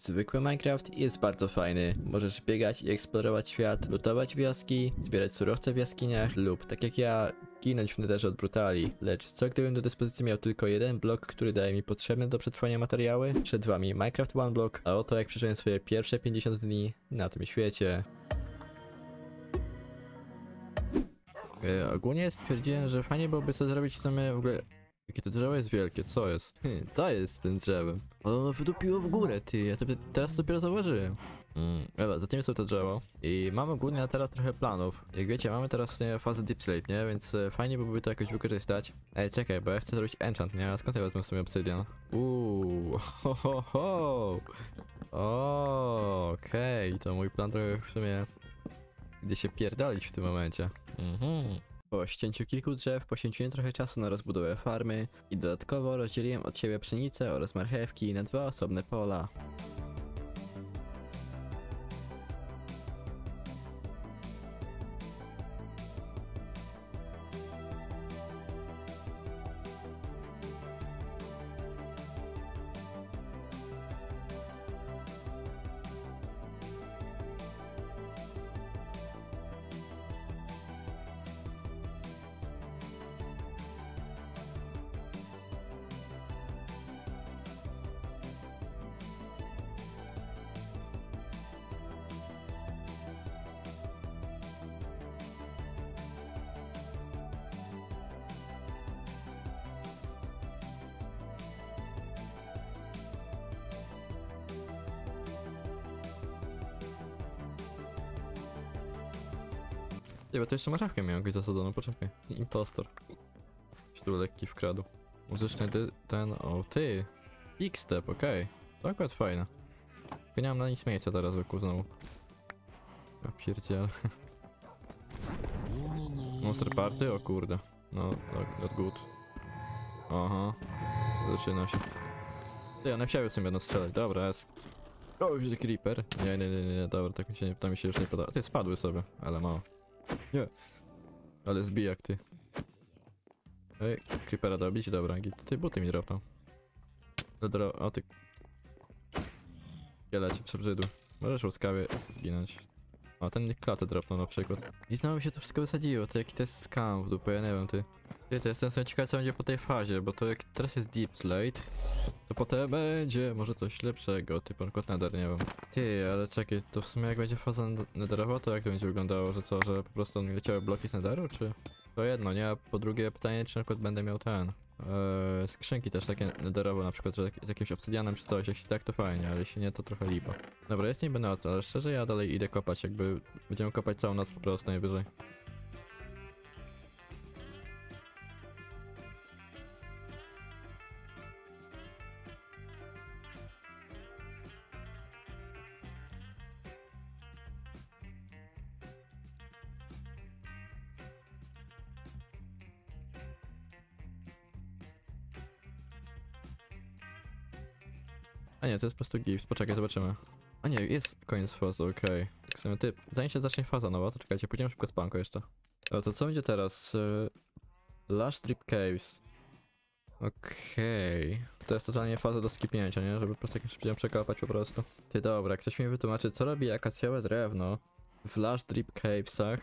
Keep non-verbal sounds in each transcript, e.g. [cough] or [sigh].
Zwykły Minecraft jest bardzo fajny. Możesz biegać i eksplorować świat, lutować wioski, zbierać surowce w jaskiniach lub, tak jak ja, ginąć w nederze od brutali. Lecz co gdybym do dyspozycji miał tylko jeden blok, który daje mi potrzebne do przetrwania materiały? Przed wami Minecraft One Block, a oto jak przeżyłem swoje pierwsze 50 dni na tym świecie. E, ogólnie stwierdziłem, że fajnie byłoby sobie zrobić w sumie w ogóle... Jakie to drzewo jest wielkie, co jest? Co jest z tym drzewem? Ono wydupiło w górę, ty, ja to teraz dopiero zauważyłem. Mm, dobra, zatem jest to drzewo i mamy ogólnie teraz trochę planów. Jak wiecie, mamy teraz sumie fazę Deep Slate, nie? Więc e, fajnie byłoby to jakoś wykorzystać. Ej, czekaj, bo ja chcę zrobić enchant, nie? A skąd ja wezmę sobie obsydian? Uuu, [laughs] ho, ho, ho. Okej, to mój plan trochę w sumie... Gdzie się pierdolić w tym momencie. Mhm. Po ścięciu kilku drzew poświęciłem trochę czasu na rozbudowę farmy i dodatkowo rozdzieliłem od siebie pszenicę oraz marchewki na dwa osobne pola. Nie, bo to jeszcze marchewkę miałem jakoś zasadzoną, poczekaj. Impostor. Się tu lekki wkradł. Muzyczny ten, o ty. X-step, okej. To akurat fajne. Nie mam na nic miejsca teraz wokół znowu. Ja pierdziel. [laughs] Monster Party? O kurde. No, not, not good. Aha. Zaczyna się. Ty, one wsiały sobie będą strzelać. Dobra, jest. O, już creeper. Nie, nie, nie, nie, dobra, tak mi się, to mi się już nie podoba. Ty, spadły sobie, ale mało. Nie. Ale zbijak ty. Ej, creepera dobić? Dobra, git. Ty buty mi dropną. Dro o ty. Kielecie przebrzydł. Możesz łaskawie zginąć. O, ten mi klatę dropnął na przykład. I znowu się to wszystko wysadziło, to jaki to jest scam w dupę, ja nie wiem ty. Ty, to jestem sobie ciekawy co będzie po tej fazie, bo to jak teraz jest Deep Slate, to potem będzie może coś lepszego, typu na przykład Nether, nie wiem. Ty, ale czekaj, to w sumie jak będzie faza Netherowa, to jak to będzie wyglądało, że co, że po prostu leciały bloki z Netheru, czy? To jedno, nie? A po drugie pytanie, czy na przykład będę miał ten... Eee, skrzynki też takie Netherowe na przykład, że z jakimś obsydianem czy coś, jeśli tak to fajnie, ale jeśli nie to trochę lipa. Dobra, jest niby noc, ale szczerze ja dalej idę kopać, jakby będziemy kopać całą noc po prostu najwyżej. A nie, to jest po prostu gift. Poczekaj, zobaczymy. A nie, jest koniec fazy, okej. Tak sobie ty, zanim się zacznie faza nowa, to czekajcie, pójdziemy szybko spanko jeszcze. O, to co będzie teraz? Y, Lush Drip Caves. Okej. To jest totalnie faza do skipnięcia, nie? Żeby po prostu jakimś szybciej przekopać po prostu. Ty, dobra, ktoś mi wytłumaczy, co robi akacjowe drewno w Lush Drip Cavesach.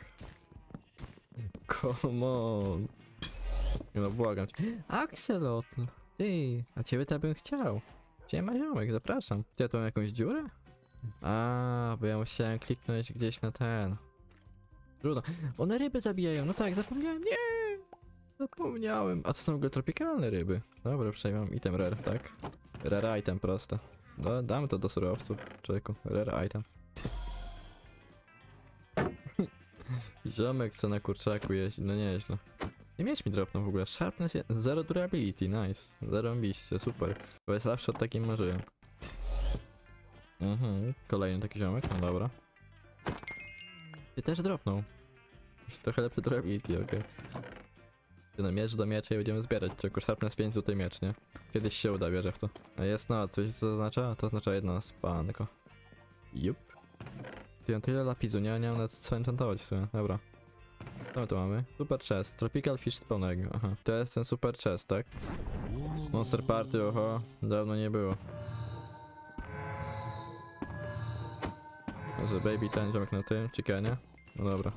Come on. No, błagam cię. [gasps] Axelotl! Ty, a ciebie to bym chciał. Siema ziomek, zapraszam. Gdzie tu mam jakąś dziurę? A, bo ja musiałem kliknąć gdzieś na ten. Trudno. One ryby zabijają, no tak, zapomniałem, nie! Zapomniałem. A to są w ogóle tropikalne ryby. Dobra, przejmam item rare, tak? Rare item proste. No, damy to do surowców, człowieku. Rare item. [laughs] Ziomek co na kurczaku jeździ, no nieźle. Nie mieć mi dropnął w ogóle. Sharpness zero durability, nice. Zero ambiście, super. Bo ja zawsze takim marzyłem. Mhm, kolejny taki ziomek, no dobra. I też dropnął. [laughs] Trochę lepszy durability, okej. Okay. No miecz do miecza i będziemy zbierać, tylko sharpness 5 zł miecz, nie? Kiedyś się uda, wierzę w to. A jest no, coś co oznacza? To oznacza jedno spanko. Jup. Ty, mam tyle lapisu, nie, nie mam na co enchantować w sumie, dobra. Co my tu mamy? Super chest. Tropical Fish Spawn Egg. Aha. To jest ten super chest, tak? Monster Party, oho. Dawno nie było. Może baby time jak na tym, czekanie. No dobra.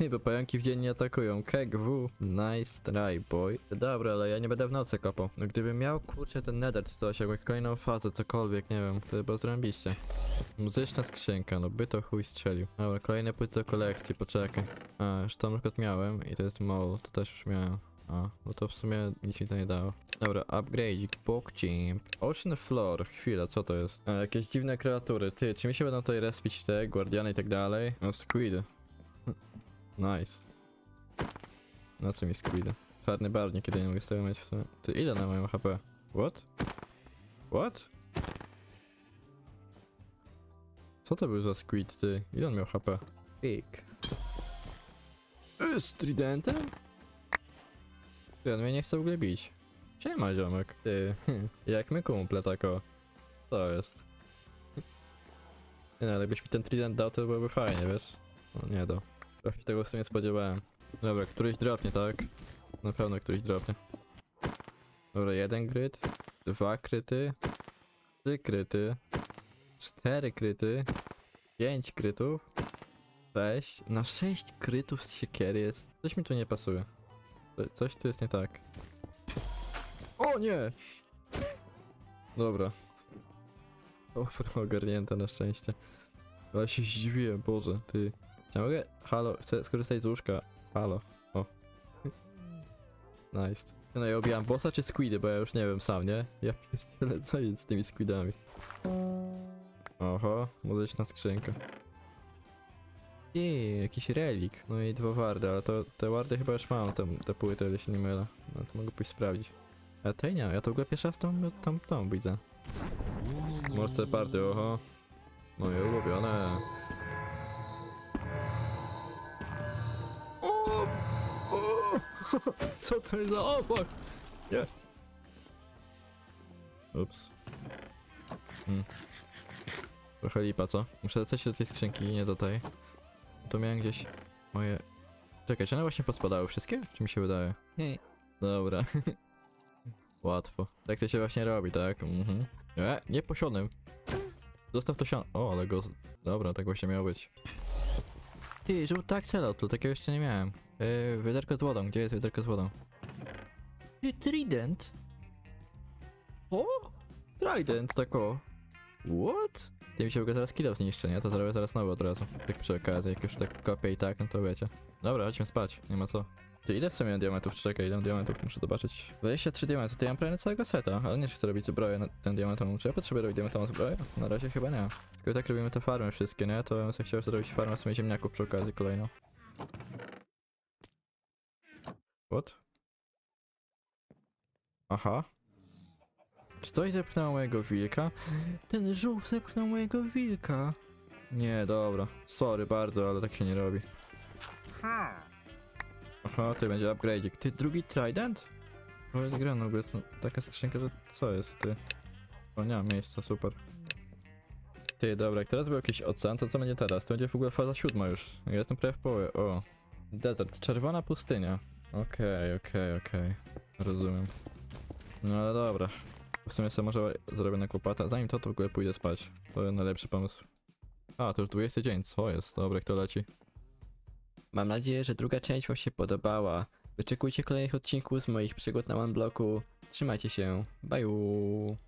Ej, bo pająki w dzień nie atakują. Keg W. Nice try, boy. Dobra, ale ja nie będę w nocy kopał. No gdybym miał, kurczę, ten nether czy coś, jakąś kolejną fazę, cokolwiek, nie wiem, to by było zrąbiście. Muzyczna skrzynka, no by to chuj strzelił. Dobra, kolejne płyty do kolekcji, poczekaj. A, już tam przykład miałem i to jest mol, to też już miałem. A, no to w sumie nic mi to nie dało. Dobra, upgrade'ik, Pokchimp. Ocean Floor, chwila, co to jest? A, jakieś dziwne kreatury. Ty, czy mi się będą tutaj respić te, guardiany i tak dalej? No, squid. Nice. Na co mi squid? Czarny barwnik, kiedy nie mogę z tego mieć w sumie. Ty, ile na moją HP? What? What? Co to był za squid, ty? Ile on miał HP? Pik. Z tridentem? Ty, on mnie nie chce w ogóle bić. Siema, ziomek. Ty, [laughs] jak my kumple tako. Co jest? Nie no, ale jakbyś mi ten trident dał, to byłoby fajnie, wiesz? No nie do. Trochę się tego w sumie spodziewałem. Dobra, któryś dropnie, tak? Na pewno któryś dropnie. Dobra, jeden kryt, dwa kryty, trzy kryty, cztery kryty, pięć krytów, sześć. Na sześć krytów z siekiery jest. Coś mi tu nie pasuje. Co- Coś tu jest nie tak. O nie! Dobra. Dobra, ogarnięte na szczęście. Ale się zdziwiłem, Boże, ty. Ja mogę? Halo, chcę skorzystać z łóżka. Halo, o. Nice. No ja obijam bossa czy squidy, bo ja już nie wiem sam, nie? Ja [laughs] tyle co z tymi squidami. Oho, muzyczna skrzynka. Jej, jakiś relik. No i dwa wardy, ale to te wardy chyba już mam, te, te płyty, jeśli się nie mylę. No to mogę pójść sprawdzić. A tej nie, ja to w ogóle pierwszy raz tą, tą, tą widzę. Morce party, oho. Moje ulubione. [laughs] Co to jest za opak? Nie. Ups. Hmm. Trochę lipa, co? Muszę lecieć do tej skrzynki, nie do tej. Tu miałem gdzieś moje... Czekaj, czy one właśnie pospadały wszystkie? Czy mi się wydaje? Nie. Dobra. [laughs] Łatwo. Tak to się właśnie robi, tak? Mhm. E, nie posiadłem. Zostaw to sian... O, ale go... Dobra, tak właśnie miało być. Ty, żółty axolotl, takiego jeszcze nie miałem. Yy, wiaderko z wodą, gdzie jest wiaderko z wodą? Trident? O? Trident, tak o. What? Ty mi się w ogóle zaraz kilo zniszczy, nie? To zrobię zaraz nowy od razu. Tak przy okazji, jak już tak kopię i tak, no to wiecie. Dobra, lecimy spać, nie ma co. Ty ile w sumie mam diamentów? Czekaj, ile mam diamentów? Muszę zobaczyć. 23 diamentów, to ja mam prawie całego seta, ale nie chcę robić zbroję na ten diamentową. Czy ja potrzebuję robić diamentową zbroję? Na razie chyba nie. Tylko tak robimy te farmy wszystkie, nie? To ja bym chciał zrobić farmę w sumie ziemniaków przy okazji kolejną. What? Aha. Czy coś zepchnęło mojego wilka? Ten żółw zepchnął mojego wilka. Nie, dobra. Sorry bardzo, ale tak się nie robi. Aha, to będzie upgrade'ik. Ty, drugi trident? To jest gra, no to taka skrzynka, że co jest, ty? O, nie mam miejsca, super. Ty, dobra, jak teraz był jakiś ocean, to co będzie teraz? To będzie w ogóle faza siódma już. Ja jestem prawie w połowie, o. Desert, czerwona pustynia. Okej, okej, okej. Rozumiem. No ale dobra. W sumie sobie może zrobię na kłopata. Zanim to, to w ogóle pójdę spać. To jest najlepszy pomysł. A, to już 20 dzień, co jest? Dobra, kto leci? Mam nadzieję, że druga część wam się podobała. Wyczekujcie kolejnych odcinków z moich przygód na OneBlocku. Trzymajcie się. Bye.